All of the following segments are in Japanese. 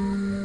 Mm-hmm.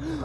you